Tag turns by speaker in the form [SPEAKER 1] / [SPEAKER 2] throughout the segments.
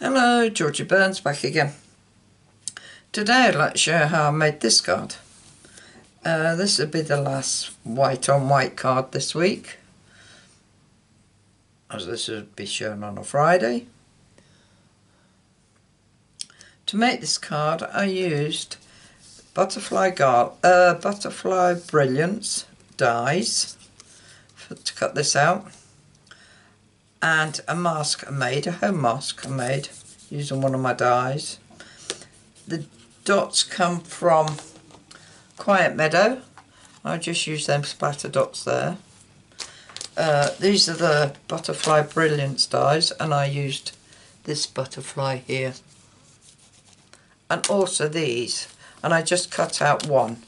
[SPEAKER 1] Hello, Georgie Burns back again. Today I'd like to show how I made this card. Uh, this will be the last white on white card this week. As this will be shown on a Friday. To make this card I used butterfly gar uh, butterfly brilliance dies for, to cut this out and a mask I made, a home mask I made using one of my dies. The dots come from Quiet Meadow. I just use them splatter dots there. Uh, these are the Butterfly Brilliance dies and I used this butterfly here. And also these. And I just cut out one.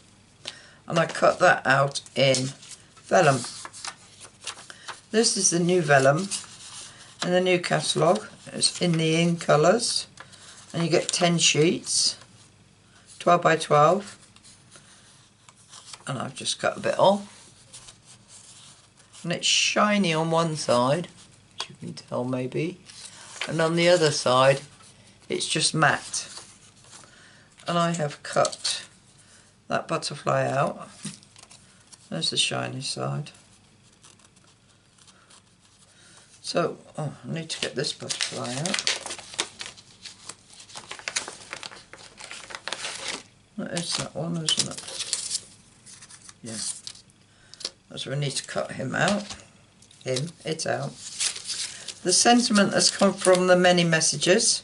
[SPEAKER 1] And I cut that out in vellum. This is the new vellum in the new catalogue. It's in the in colours and you get 10 sheets 12 by 12 and I've just cut a bit off. And it's shiny on one side as you can tell maybe and on the other side it's just matte. And I have cut that butterfly out. There's the shiny side So, oh, I need to get this butterfly out. That is that one, isn't it? Yeah. So we need to cut him out. Him, it out. The sentiment has come from the many messages,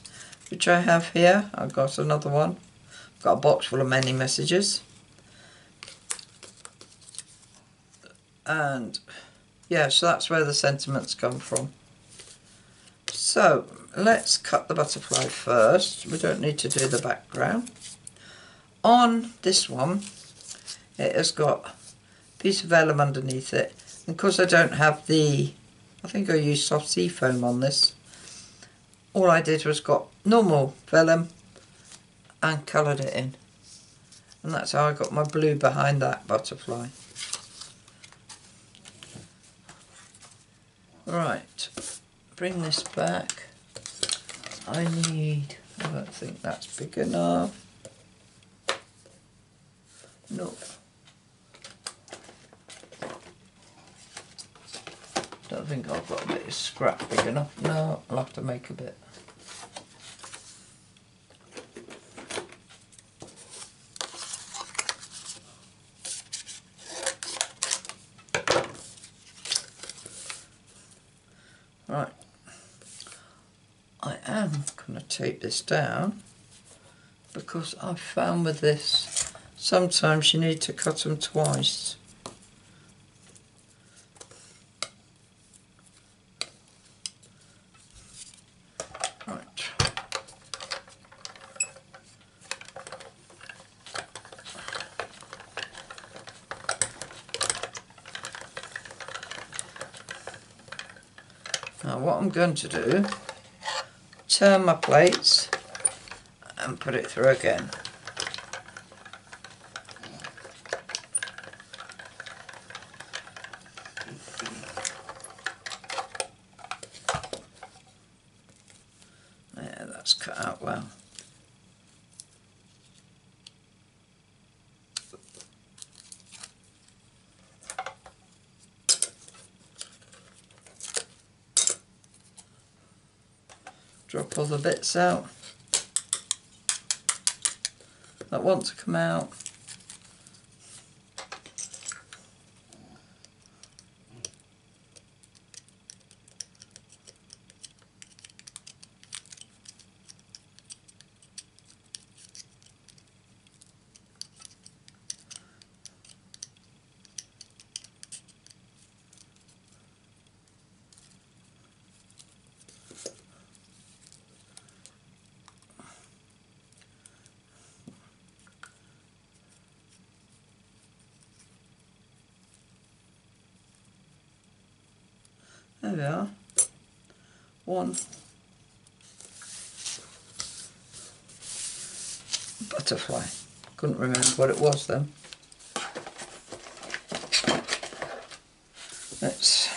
[SPEAKER 1] which I have here. I've got another one. I've got a box full of many messages. And yeah, so that's where the sentiments come from. So let's cut the butterfly first. We don't need to do the background. On this one, it has got a piece of vellum underneath it. And because I don't have the, I think I used soft sea foam on this. All I did was got normal vellum and coloured it in. And that's how I got my blue behind that butterfly. Right, bring this back. I need, I don't think that's big enough. No. Don't think I've got a bit of scrap big enough. No, I'll have to make a bit. Right. I am going to tape this down because I've found with this sometimes you need to cut them twice. Right. Now what I'm going to do, turn my plates and put it through again. There, that's cut out well. drop all the bits out that want to come out. There we are. One butterfly. Couldn't remember what it was then. Let's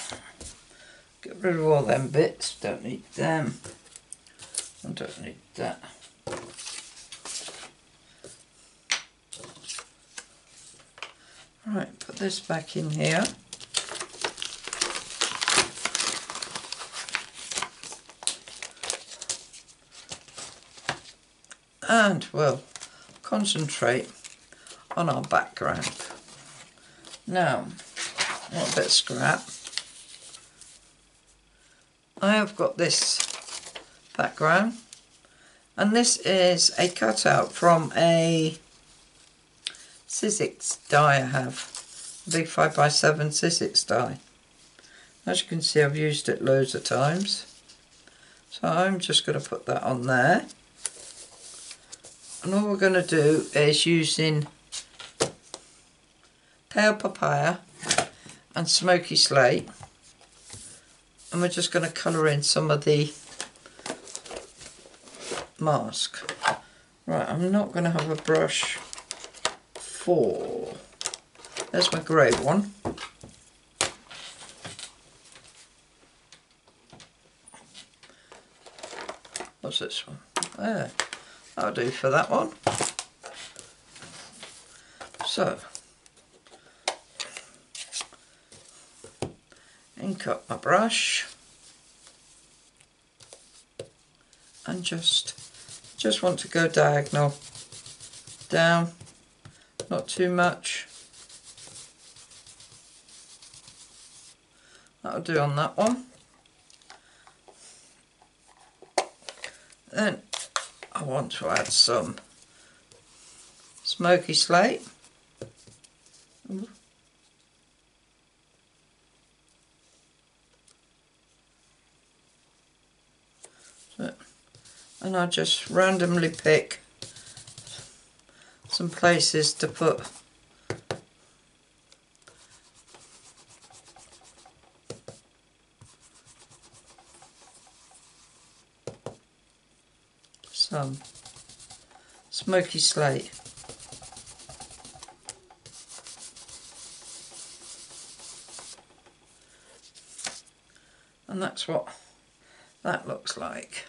[SPEAKER 1] get rid of all them bits, don't need them. I don't need that. Right, put this back in here. And we'll concentrate on our background. Now, a bit of scrap. I have got this background and this is a cutout from a Sizzix die I have. A big 5x7 Sizzix die. As you can see I've used it loads of times. So I'm just going to put that on there. And all we're going to do is using pale papaya and smoky slate and we're just going to colour in some of the mask. Right, I'm not going to have a brush for... There's my grey one. What's this one? There. That'll do for that one. So, ink up my brush and just just want to go diagonal down not too much that'll do on that one then want to add some smoky slate. And I just randomly pick some places to put some smoky slate. And that's what that looks like.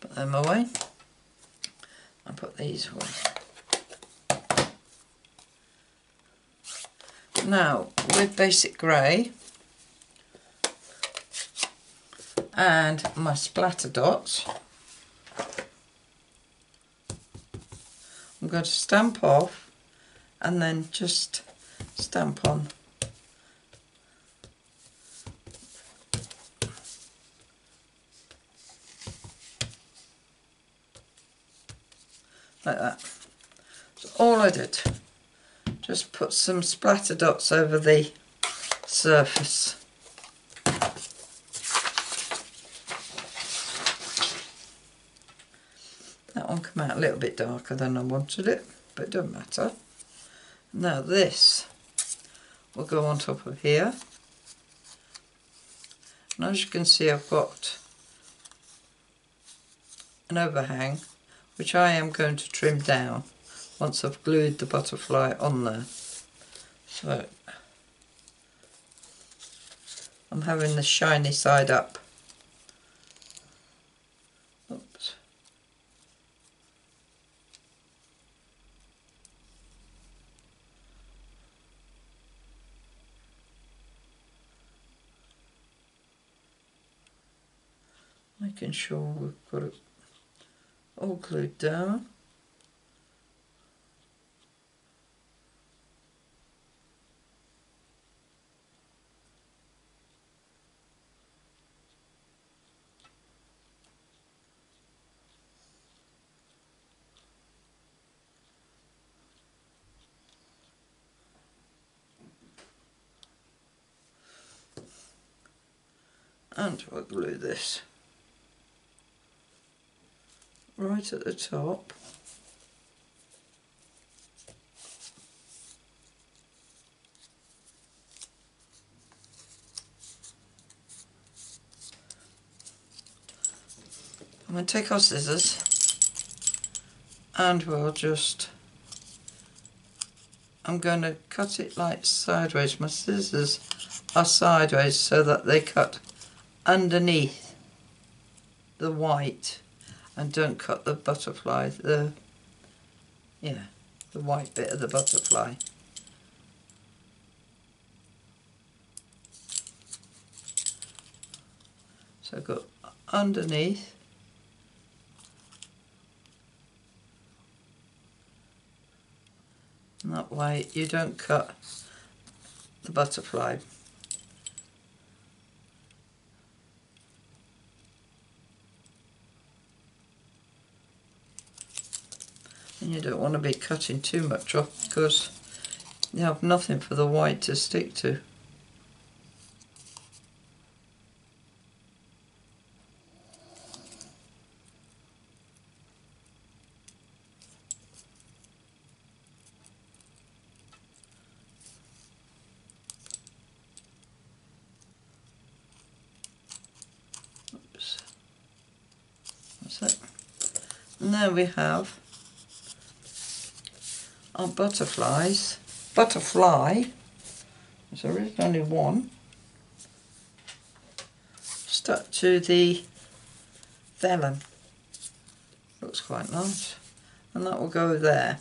[SPEAKER 1] Put them away. I put these away. Now, with basic grey and my splatter dots, I'm going to stamp off and then just stamp on like that. So all I did, just put some splatter dots over the surface. Came out a little bit darker than I wanted it, but it doesn't matter. Now this will go on top of here. And as you can see I've got an overhang which I am going to trim down once I've glued the butterfly on there. So I'm having the shiny side up. Oops. Making sure we've got it all glued down. and we'll glue this right at the top. I'm going to take our scissors and we'll just I'm going to cut it like sideways. My scissors are sideways so that they cut underneath the white and don't cut the butterfly, the, yeah, the white bit of the butterfly. So go underneath and that way you don't cut the butterfly and you don't want to be cutting too much off because you have nothing for the white to stick to. Oops. That's it. And there we have our butterflies. Butterfly, there is only one, stuck to the vellum. Looks quite nice. And that will go there.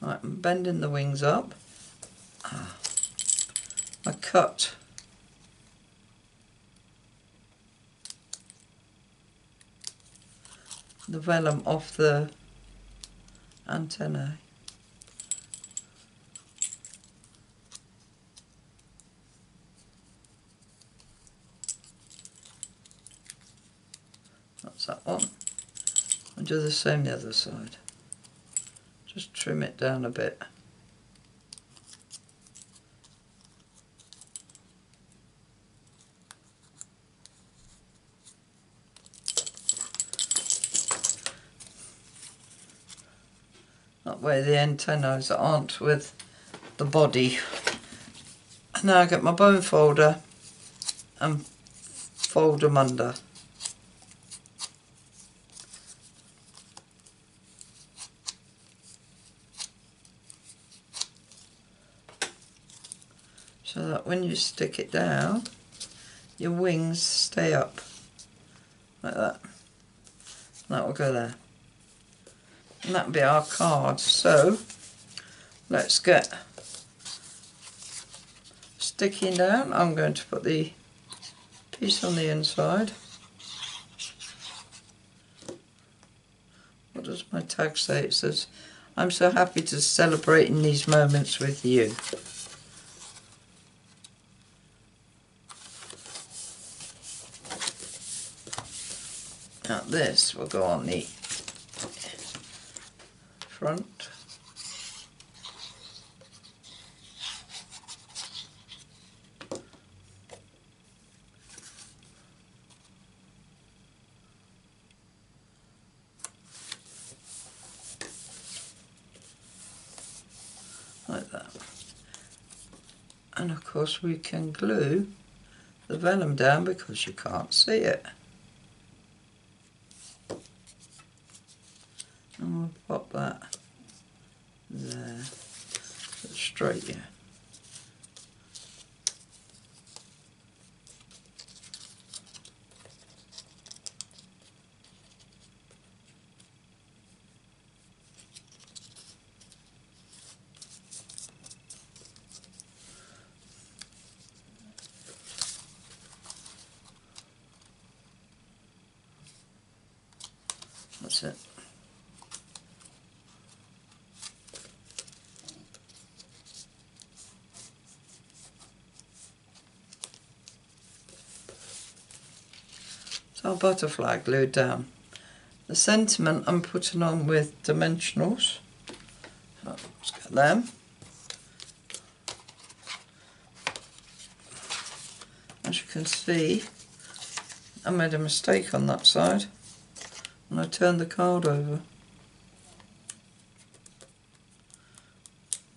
[SPEAKER 1] Right, I'm bending the wings up. Ah, I cut the vellum off the antennae. That's that one. And do the same the other side. Just trim it down a bit. That way the antennas aren't with the body. And now I get my bone folder and fold them under. So that when you stick it down, your wings stay up like that. That will go there. And that'll be our card. So let's get sticking down. I'm going to put the piece on the inside. What does my tag say? It says, I'm so happy to celebrate in these moments with you. Now this will go on the front. Like that. And of course we can glue the vellum down because you can't see it. And we'll pop that there. Straight, yeah. That's it. So our butterfly glued down. The sentiment I'm putting on with dimensionals. So let's get them. As you can see, I made a mistake on that side and I turned the card over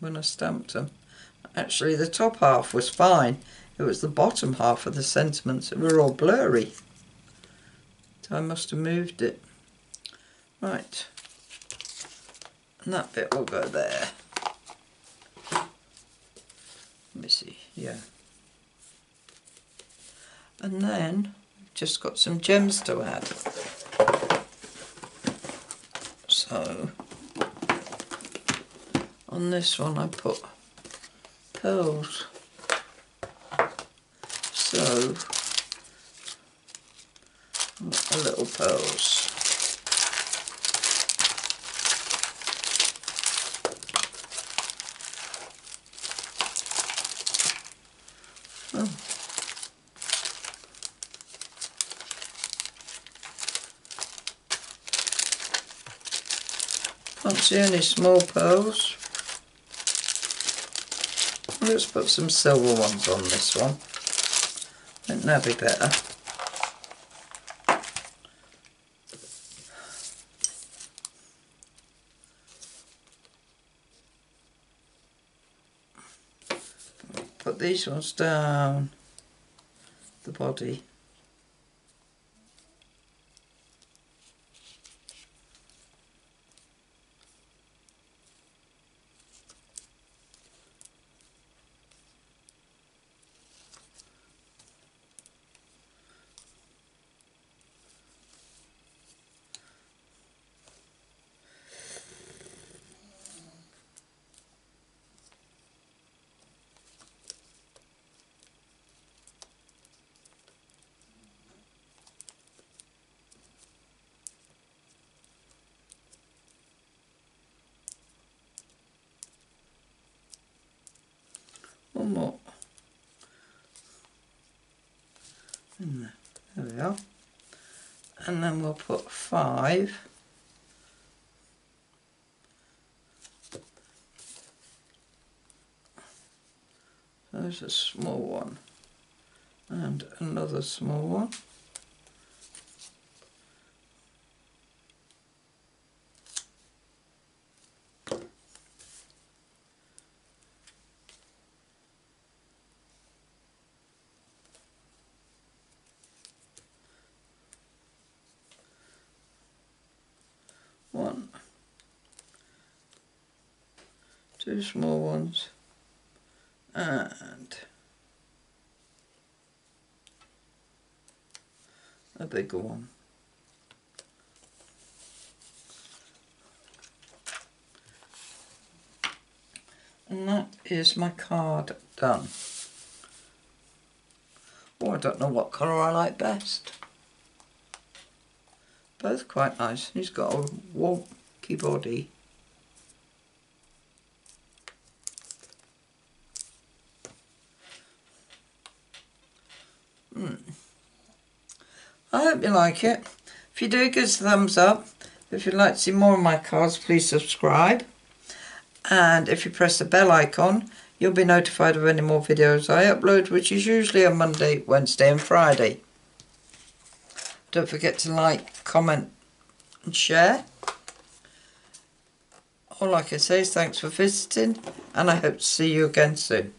[SPEAKER 1] when I stamped them. Actually the top half was fine, it was the bottom half of the sentiments that were all blurry. I must have moved it. Right, and that bit will go there. Let me see, yeah. And then just got some gems to add. So on this one I put pearls. So pearls. Oh. Can't see any small pearls. Let's put some silver ones on this one. Think that'd be better. Ones down the body. One more. There, there we are. And then we'll put five. There's a small one and another small one. One, two small ones, and a bigger one. And that is my card done. Oh, I don't know what colour I like best. Both quite nice. He's got a wonky body. Hmm. I hope you like it. If you do, give us a thumbs up. If you'd like to see more of my cards, please subscribe. And if you press the bell icon, you'll be notified of any more videos I upload, which is usually on Monday, Wednesday and Friday. Don't forget to like, comment and share. All I can say is thanks for visiting and I hope to see you again soon.